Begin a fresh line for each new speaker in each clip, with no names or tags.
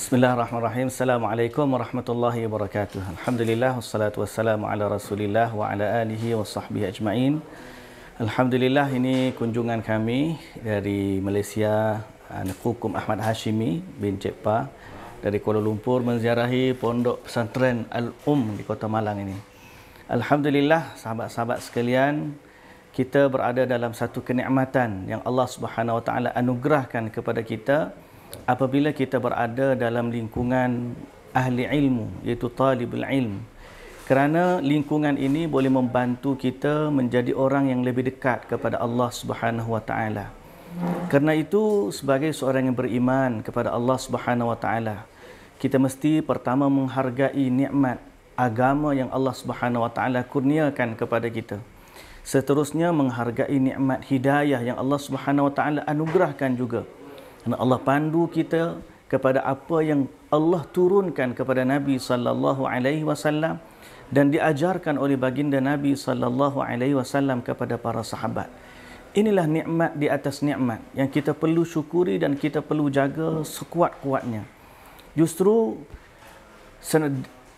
Bismillahirrahmanirrahim. Assalamualaikum warahmatullahi wabarakatuh. Alhamdulillah wassalatu wassalamu ala Rasulillah wa ala alihi wa sahbihi ajmain. Alhamdulillah ini kunjungan kami dari Malaysia, Hukum Ahmad Hashimi bin Cepa dari Kuala Lumpur menziarahi pondok pesantren Al-Um di Kota Malang ini. Alhamdulillah sahabat-sahabat sekalian, kita berada dalam satu kenikmatan yang Allah Subhanahu Wa Taala anugerahkan kepada kita apabila kita berada dalam lingkungan ahli ilmu iaitu talibul ilm kerana lingkungan ini boleh membantu kita menjadi orang yang lebih dekat kepada Allah Subhanahu wa taala. Kerana itu sebagai seorang yang beriman kepada Allah Subhanahu wa taala kita mesti pertama menghargai nikmat agama yang Allah Subhanahu wa taala kurniakan kepada kita. Seterusnya menghargai nikmat hidayah yang Allah Subhanahu wa taala anugerahkan juga kerana Allah pandu kita kepada apa yang Allah turunkan kepada Nabi sallallahu alaihi wasallam dan diajarkan oleh baginda Nabi sallallahu alaihi wasallam kepada para sahabat. Inilah nikmat di atas nikmat yang kita perlu syukuri dan kita perlu jaga sekuat-kuatnya. Justru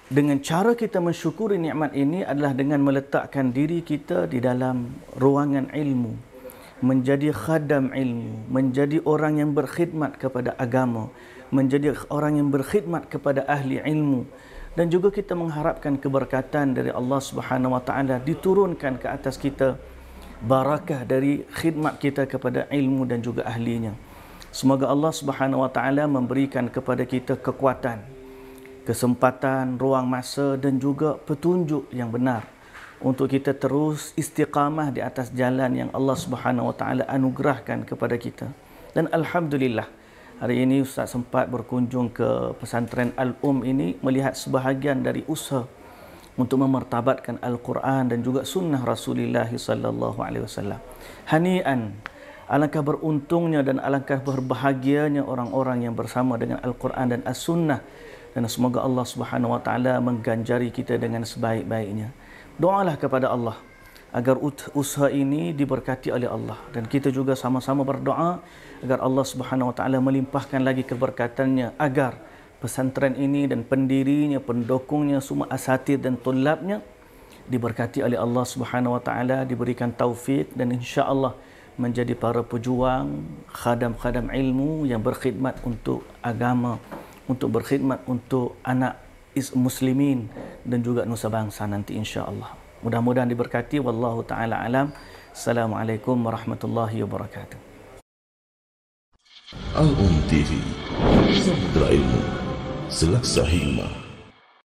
dengan cara kita mensyukuri nikmat ini adalah dengan meletakkan diri kita di dalam ruangan ilmu, menjadi khadam ilmu, menjadi orang yang berkhidmat kepada agama, menjadi orang yang berkhidmat kepada ahli ilmu dan juga kita mengharapkan keberkatan dari Allah Subhanahu wa taala diturunkan ke atas kita barakah dari khidmat kita kepada ilmu dan juga ahlinya. Semoga Allah Subhanahu wa taala memberikan kepada kita kekuatan, kesempatan, ruang masa dan juga petunjuk yang benar untuk kita terus istiqamah di atas jalan yang Allah Subhanahu Wa Taala anugerahkan kepada kita. Dan alhamdulillah hari ini Ustaz sempat berkunjung ke pesantren Al-Um ini melihat sebahagian dari usaha untuk memertabatkan Al-Quran dan juga sunnah Rasulullah sallallahu alaihi wasallam. Hanian alangkah beruntungnya dan alangkah berbahagianya orang-orang yang bersama dengan Al-Quran dan As-Sunnah dan semoga Allah Subhanahu wa taala mengganjari kita dengan sebaik-baiknya doalah kepada Allah agar usaha ini diberkati oleh Allah. Dan kita juga sama-sama berdoa agar Allah Subhanahu wa taala melimpahkan lagi keberkatannya agar pesantren ini dan pendirinya, pendukungnya, semua asatid dan tulabnya diberkati oleh Allah Subhanahu wa taala, diberikan taufik dan insya-Allah menjadi para pejuang, khadam-khadam ilmu yang berkhidmat untuk agama, untuk berkhidmat untuk anak muslimin dan juga nusa bangsa nanti insya-Allah. Mudah-mudahan diberkati wallahu taala alam. Assalamualaikum warahmatullahi wabarakatuh.
Al-Um TV Selaksa Hikmah